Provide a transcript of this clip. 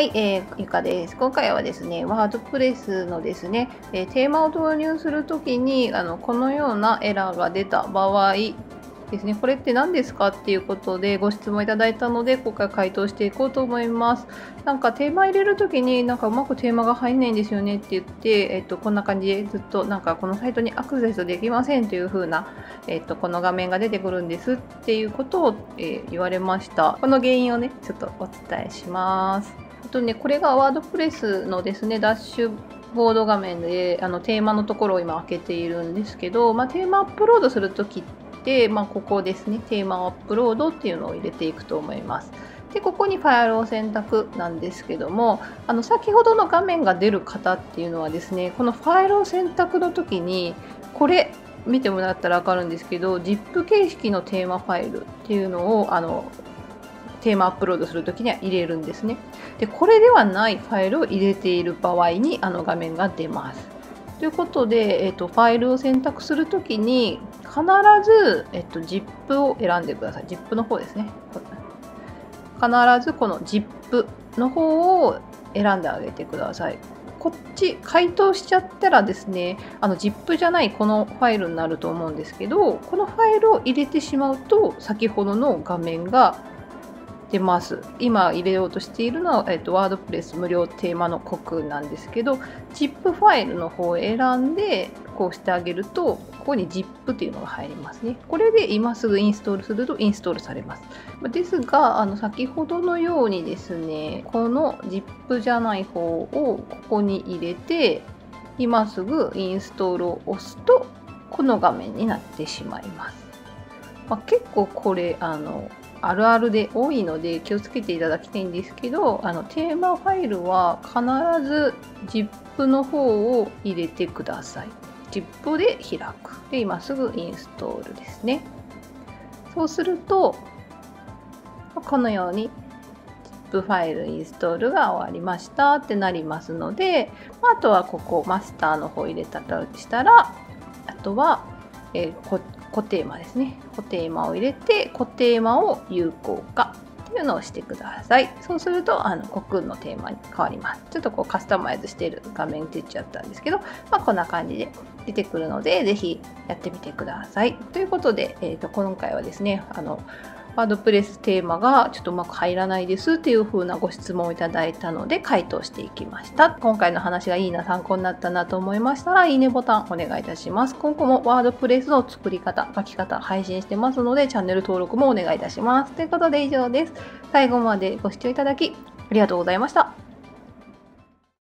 はい、えー、ゆかです。今回はですね、ワードプレスのですね、えー、テーマを導入するときにあのこのようなエラーが出た場合ですね、これって何ですかっていうことでご質問いただいたので、今回回答していこうと思います。なんかテーマ入れるときになんかうまくテーマが入んないんですよねって言って、えっと、こんな感じでずっとなんかこのサイトにアクセスできませんという風な、えっと、この画面が出てくるんですっていうことを、え、言われました。この原因をね、ちょっとお伝えします。とね、これがワードプレスのですね、ダッシュボード画面であのテーマのところを今開けているんですけど、まあ、テーマアップロードするときって、まあ、ここですね、テーマアップロードっていうのを入れていくと思います。で、ここにファイルを選択なんですけども、あの先ほどの画面が出る方っていうのはですね、このファイルを選択の時に、これ、見てもらったら分かるんですけど ZIP 形式のテーマファイルっていうのをあのテーマアップロードするときには入れるんですね。で、これではないファイルを入れている場合にあの画面が出ます。ということで、えっと、ファイルを選択するときに必ず、えっと、ZIP を選んでください。ZIP の方ですね。必ずこの ZIP の方を選んであげてください。こっち回答しちゃったらですねあの ZIP じゃないこのファイルになると思うんですけどこのファイルを入れてしまうと先ほどの画面が出ます。今入れようとしているのは、えっと、ワードプレス無料テーマの国なんですけど、ZIP ファイルの方を選んで、こうしてあげると、ここに ZIP っていうのが入りますね。これで今すぐインストールするとインストールされます。ですが、あの先ほどのようにですね、この ZIP じゃない方をここに入れて、今すぐインストールを押すと、この画面になってしまいます。まあ、結構これあのあるあるで多いので気をつけていただきたいんですけどあのテーマファイルは必ず ZIP の方を入れてください。ZIP で開く。で今すぐインストールですね。そうするとこのように ZIP ファイルインストールが終わりましたってなりますのであとはここマスターの方入れたとしたらあとは、えー、固定マですね。固定マを入れて固定マを有効化っていうのをしてください。そうするとあのコクーンのテーマに変わります。ちょっとこうカスタマイズしている画面出ちゃったんですけど、まあ、こんな感じで出てくるので是非やってみてください。ということで、えー、と今回はですねあのワードプレステーマがちょっとうまく入らないですっていう風なご質問をいただいたので回答していきました。今回の話がいいな、参考になったなと思いましたら、いいねボタンお願いいたします。今後もワードプレスの作り方、書き方、配信してますので、チャンネル登録もお願いいたします。ということで以上です。最後までご視聴いただきありがとうございました。